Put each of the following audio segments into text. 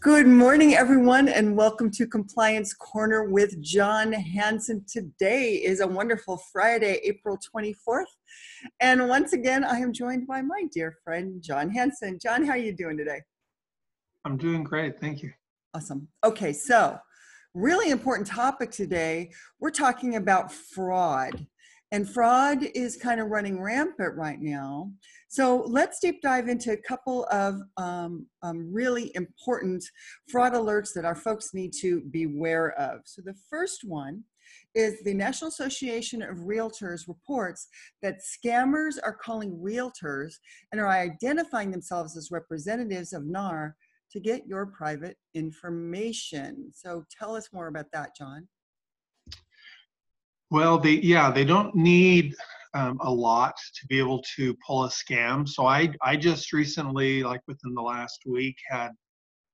Good morning, everyone, and welcome to Compliance Corner with John Hanson. Today is a wonderful Friday, April 24th. And once again, I am joined by my dear friend, John Hanson. John, how are you doing today? I'm doing great. Thank you. Awesome. Okay, so really important topic today. We're talking about fraud. And fraud is kind of running rampant right now. So let's deep dive into a couple of um, um, really important fraud alerts that our folks need to beware of. So the first one is the National Association of Realtors reports that scammers are calling realtors and are identifying themselves as representatives of NAR to get your private information. So tell us more about that, John. Well, they yeah, they don't need um, a lot to be able to pull a scam. So I I just recently, like within the last week, had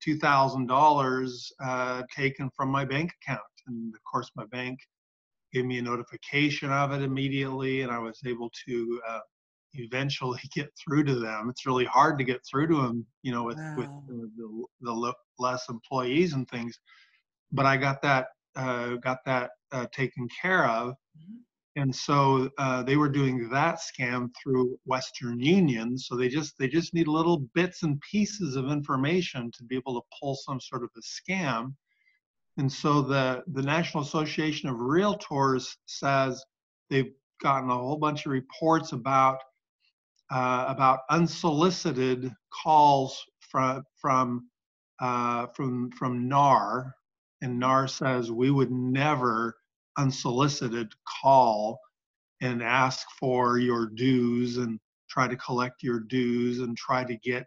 two thousand uh, dollars taken from my bank account, and of course my bank gave me a notification of it immediately, and I was able to uh, eventually get through to them. It's really hard to get through to them, you know, with wow. with the, the, the less employees and things. But I got that uh, got that uh, taken care of. Mm-hmm. And so uh, they were doing that scam through Western Union. So they just they just need little bits and pieces of information to be able to pull some sort of a scam. And so the the National Association of Realtors says they've gotten a whole bunch of reports about uh, about unsolicited calls from from uh, from from NAR, and NAR says we would never unsolicited call and ask for your dues and try to collect your dues and try to get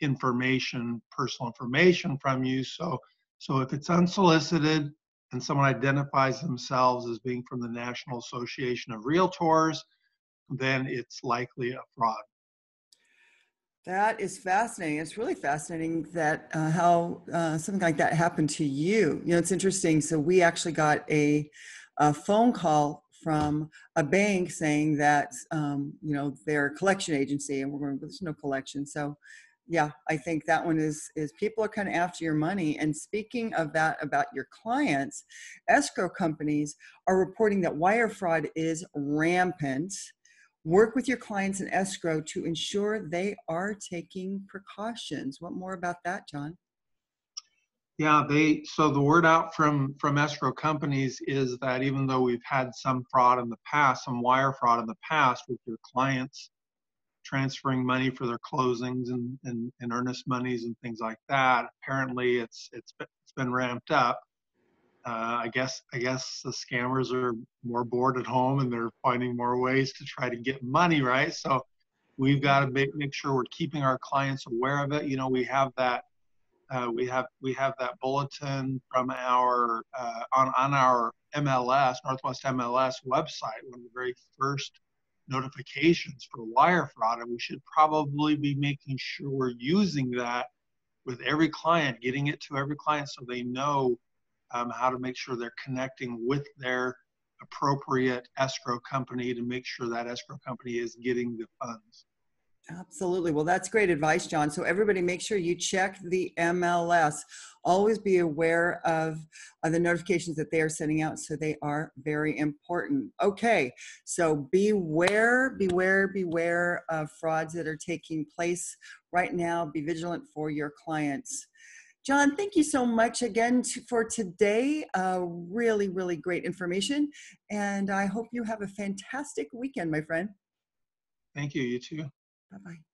information personal information from you so so if it's unsolicited and someone identifies themselves as being from the national association of realtors then it's likely a fraud that is fascinating. It's really fascinating that uh, how uh, something like that happened to you. You know, it's interesting. So we actually got a, a phone call from a bank saying that um, you know they're a collection agency, and we're going. There's no collection, so yeah, I think that one is is people are kind of after your money. And speaking of that, about your clients, escrow companies are reporting that wire fraud is rampant Work with your clients in escrow to ensure they are taking precautions. What more about that, John? Yeah, they so the word out from from escrow companies is that even though we've had some fraud in the past, some wire fraud in the past with your clients transferring money for their closings and, and, and earnest monies and things like that, apparently it's it's it's been ramped up uh, I guess I guess the scammers are more bored at home and they're finding more ways to try to get money, right? So we've got to make, make sure we're keeping our clients aware of it. You know, we have that uh, we have we have that bulletin from our uh, on on our MLS Northwest MLS website, one of the very first notifications for wire fraud, and we should probably be making sure we're using that with every client, getting it to every client so they know um, how to make sure they're connecting with their appropriate escrow company to make sure that escrow company is getting the funds. Absolutely. Well, that's great advice, John. So everybody make sure you check the MLS. Always be aware of, of the notifications that they are sending out. So they are very important. Okay. So beware, beware, beware of frauds that are taking place right now. Be vigilant for your clients. John, thank you so much again for today. Uh, really, really great information. And I hope you have a fantastic weekend, my friend. Thank you. You too. Bye bye.